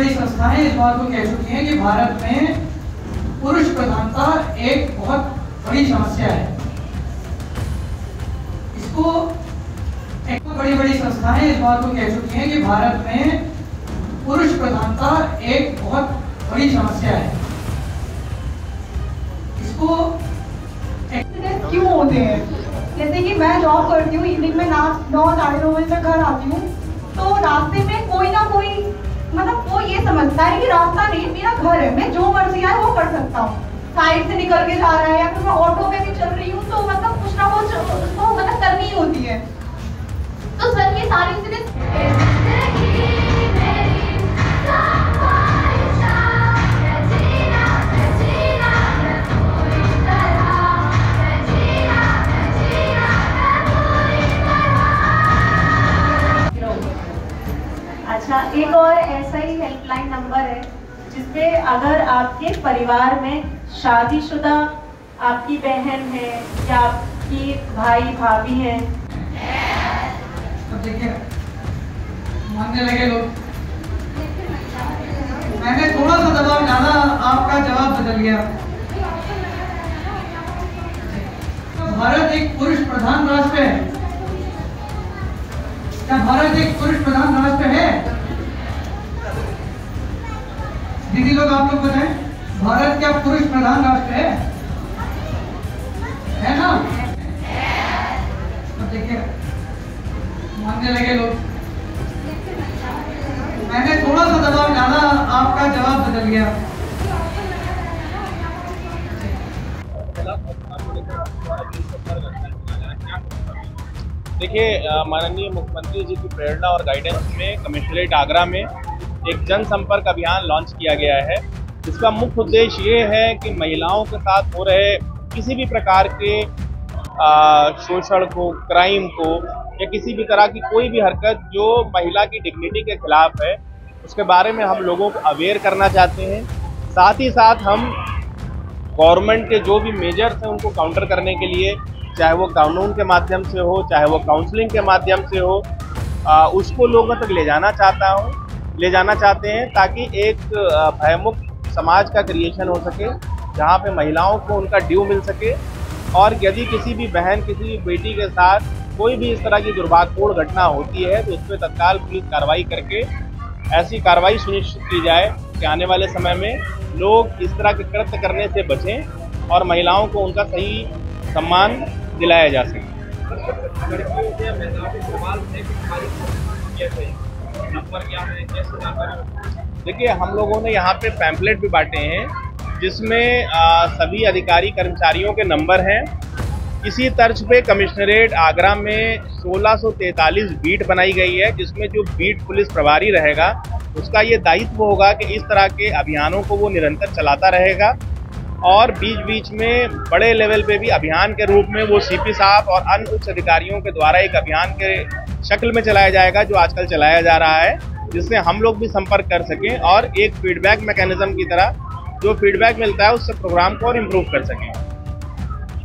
बड़ी संस्थाएँ इस बात को कह चुकी हैं कि भारत में पुरुष प्रधानता एक बहुत बड़ी समस्या है। इसको एक बड़ी बड़ी संस्थाएँ इस बात को कह चुकी हैं कि भारत में पुरुष प्रधानता एक बहुत बड़ी समस्या है। इसको क्यों होते हैं? जैसे कि मैं जॉब करती हूँ इवनिंग में ना साढ़े नौ बजे तक घर आती हूँ तो रास्ते में कोई ना कोई समझता है कि रास्ता नहीं, मेरा घर है, मैं जो मर्ज़ी आए वो कर सकता हूँ। साइड से निकल के जा रहा है या फिर मैं ऑटो अच्छा एक और ऐसा ही हेल्पलाइन नंबर है, जिसपे अगर आपके परिवार में शादीशुदा आपकी बहन है या आपकी भाई, भाभी है। मानने लगे लोग। मैंने थोड़ा सा दबाव डाला आपका जवाब बदल गया। भारत एक पुरुष प्रधान राष्ट्र है। क्या भारत एक पुरुष प्रधान राष्ट्र है? दीदी लोग आप लोग बताएँ, भारत क्या पुरुष प्रधान राष्ट्र है? है ना? अब देखिए, मानने लगे लोग। मैंने थोड़ा सा दबाव डाला, आपका जवाब बदल गया। देखिए माननीय मुख्यमंत्री जी की प्रेरणा और गाइडेंस में कमिश्नरेट आगरा में एक जनसंपर्क अभियान लॉन्च किया गया है। इसका मुख्य उद्देश्य ये है कि महिलाओं के साथ हो रहे किसी भी प्रकार के शोषण को क्राइम को या किसी भी तरह की कोई भी हरकत जो महिला की डिग्निटी के खिलाफ है उसके बारे में हम लोगों को अवेयर करना चाहते हैं। साथ ही साथ हम गवर्नमेंट के जो भी मेजर्स हैं उनको काउंटर करने के लिए चाहे वो कानून के माध्यम से हो चाहे वो काउंसलिंग के माध्यम से हो आ, उसको लोगों तक ले जाना चाहता हूँ। ले जाना चाहते हैं ताकि एक भयमुक्त समाज का क्रिएशन हो सके, जहाँ पे महिलाओं को उनका ड्यू मिल सके। और यदि किसी भी बहन, किसी भी बेटी के साथ कोई भी इस तरह की दुर्भाग्यपूर्ण घटना होती है तो उस पर तत्काल पुलिस कार्रवाई करके ऐसी कार्रवाई सुनिश्चित की जाए कि आने वाले समय में लोग इस तरह के कृत्य करने से बचें और महिलाओं को उनका सही सम्मान दिलाया जा सके। देखिए हम लोगों ने यहाँ पे पैम्पलेट भी बांटे हैं जिसमें आ, सभी अधिकारी कर्मचारियों के नंबर हैं। इसी तर्ज पे कमिश्नरेट आगरा में 1643 बीट बनाई गई है जिसमें जो बीट पुलिस प्रभारी रहेगा उसका ये दायित्व होगा कि इस तरह के अभियानों को वो निरंतर चलाता रहेगा। और बीच बीच में बड़े लेवल पे भी अभियान के रूप में वो सीपी साहब और अन्य उच्च अधिकारियों के द्वारा एक अभियान के शक्ल में चलाया जाएगा, जो आजकल चलाया जा रहा है, जिससे हम लोग भी संपर्क कर सकें और एक फीडबैक मैकेनिज्म की तरह जो फीडबैक मिलता है, उससे प्रोग्राम को और इम्प्रूव कर सकें।